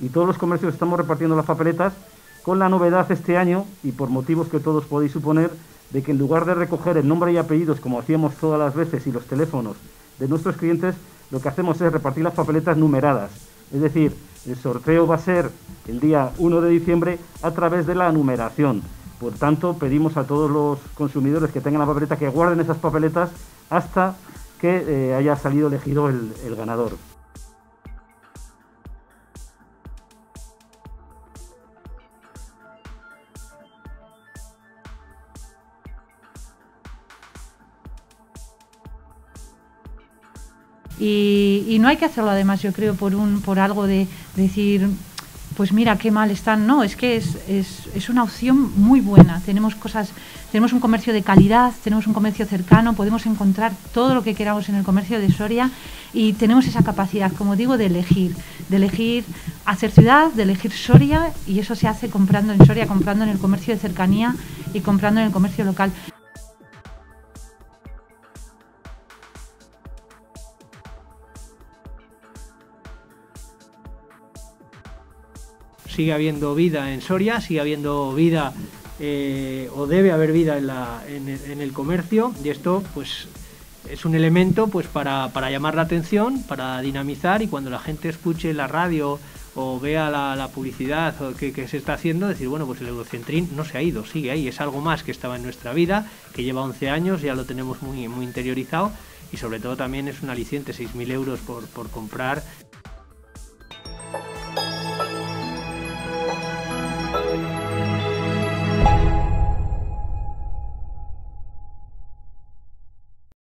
y todos los comercios estamos repartiendo las papeletas con la novedad este año y por motivos que todos podéis suponer de que en lugar de recoger el nombre y apellidos como hacíamos todas las veces y los teléfonos de nuestros clientes, lo que hacemos es repartir las papeletas numeradas. Es decir, el sorteo va a ser el día 1 de diciembre a través de la numeración. Por tanto, pedimos a todos los consumidores que tengan la papeleta que guarden esas papeletas hasta que eh, haya salido elegido el, el ganador. Y, no hay que hacerlo además, yo creo, por, un, por algo de decir, pues mira qué mal están. No, es que es, es, es, una opción muy buena. Tenemos cosas, tenemos un comercio de calidad, tenemos un comercio cercano, podemos encontrar todo lo que queramos en el comercio de Soria y tenemos esa capacidad, como digo, de elegir, de elegir hacer ciudad, de elegir Soria y eso se hace comprando en Soria, comprando en el comercio de cercanía y comprando en el comercio local. Sigue habiendo vida en Soria, sigue habiendo vida eh, o debe haber vida en, el, comercio y esto pues es un elemento pues para, llamar la atención, para dinamizar y cuando la gente escuche la radio o vea la, publicidad que, se está haciendo, decir, bueno, pues el Eurocentrín no se ha ido, sigue ahí, es algo más que estaba en nuestra vida, que lleva 11 años, ya lo tenemos muy, muy interiorizado y sobre todo también es un aliciente, 6.000 euros por, por comprar